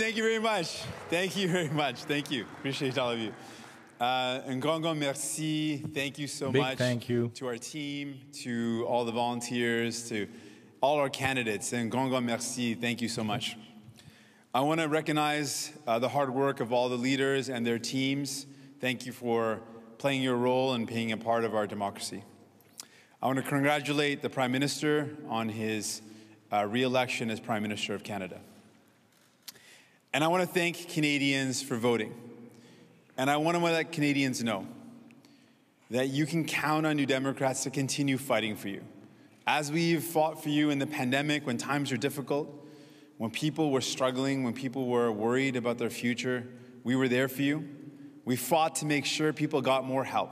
Thank you very much. Thank you very much. Thank you. Appreciate all of you. Uh, un grand, grand merci. Thank you so Big much. thank you. to our team, to all the volunteers, to all our candidates. And grand, grand merci. Thank you so much. I want to recognize uh, the hard work of all the leaders and their teams. Thank you for playing your role and being a part of our democracy. I want to congratulate the Prime Minister on his uh, re election as Prime Minister of Canada. And I want to thank Canadians for voting. And I want to let Canadians know that you can count on New Democrats to continue fighting for you. As we've fought for you in the pandemic when times were difficult, when people were struggling, when people were worried about their future, we were there for you. We fought to make sure people got more help.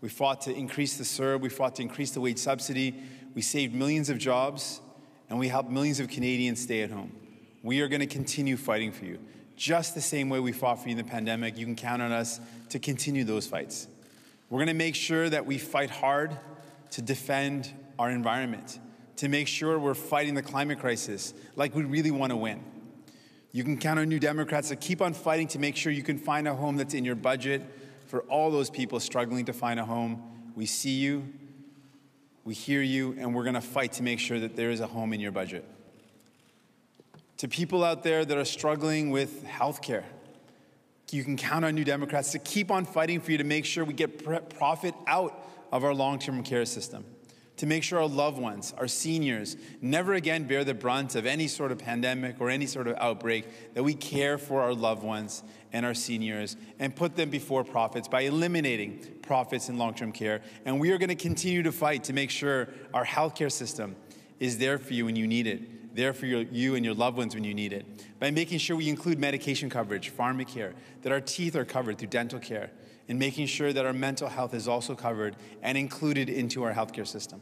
We fought to increase the CERB, we fought to increase the wage subsidy, we saved millions of jobs, and we helped millions of Canadians stay at home. We are going to continue fighting for you. Just the same way we fought for you in the pandemic, you can count on us to continue those fights. We're going to make sure that we fight hard to defend our environment, to make sure we're fighting the climate crisis like we really want to win. You can count on New Democrats to keep on fighting to make sure you can find a home that's in your budget for all those people struggling to find a home. We see you, we hear you, and we're going to fight to make sure that there is a home in your budget. To people out there that are struggling with health care, you can count on New Democrats to keep on fighting for you to make sure we get profit out of our long term care system, to make sure our loved ones, our seniors, never again bear the brunt of any sort of pandemic or any sort of outbreak, that we care for our loved ones and our seniors and put them before profits by eliminating profits in long term care. And we are going to continue to fight to make sure our healthcare system is there for you when you need it there for your, you and your loved ones when you need it. By making sure we include medication coverage, pharmacare, that our teeth are covered through dental care, and making sure that our mental health is also covered and included into our healthcare system.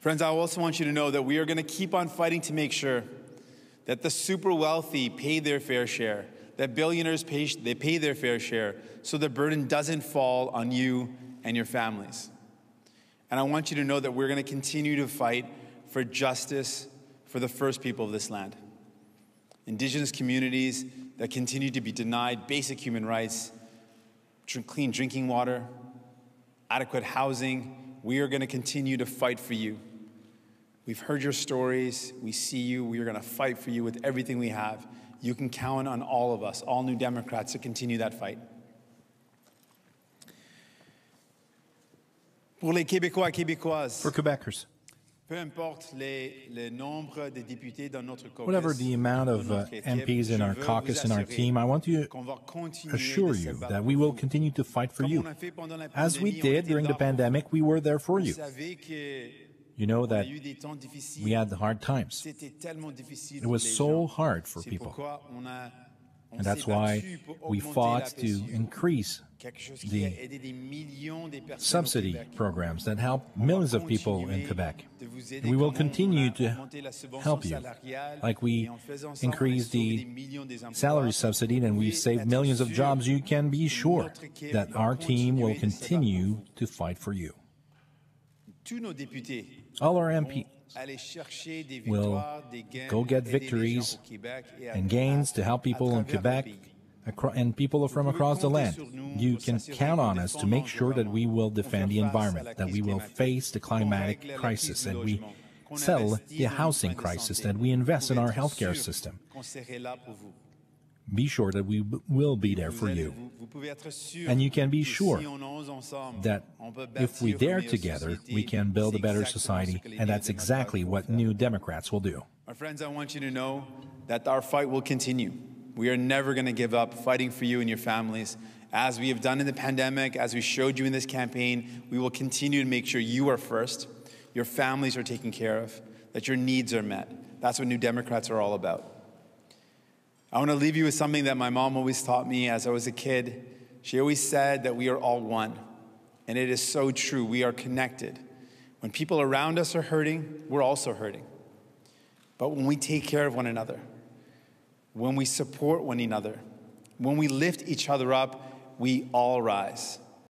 Friends, I also want you to know that we are going to keep on fighting to make sure that the super wealthy pay their fair share, that billionaires pay, they pay their fair share, so the burden doesn't fall on you and your families. And I want you to know that we're going to continue to fight for justice for the first people of this land. Indigenous communities that continue to be denied basic human rights, clean drinking water, adequate housing. We are going to continue to fight for you. We've heard your stories. We see you. We are going to fight for you with everything we have. You can count on all of us, all New Democrats, to continue that fight. Pour les Québécois Québécoises. For Quebecers. Whatever the amount of uh, MPs in our caucus and our team, I want to assure you that we will continue to fight for you. As we did during the pandemic, we were there for you. You know that we had the hard times. It was so hard for people. And that's why we fought to increase the subsidy programs that help millions of people in Quebec. We will continue to help you, like we increased the salary subsidy and we saved millions of jobs. You can be sure that our team will continue to fight for you. All our MPs will go get victories and gains to help people in Quebec and people from across the land. You can count on us to make sure that we will defend the environment, that we will face the climatic crisis, and we settle the housing crisis, that we invest in our healthcare system. Be sure that we will be there for you. And you can be sure that if we dare together, we can build a better society, and that's exactly what New Democrats will do. My friends, I want you to know that our fight will continue. We are never going to give up fighting for you and your families. As we have done in the pandemic, as we showed you in this campaign, we will continue to make sure you are first, your families are taken care of, that your needs are met. That's what New Democrats are all about. I want to leave you with something that my mom always taught me as I was a kid. She always said that we are all one. And it is so true. We are connected. When people around us are hurting, we're also hurting. But when we take care of one another, when we support one another, when we lift each other up, we all rise.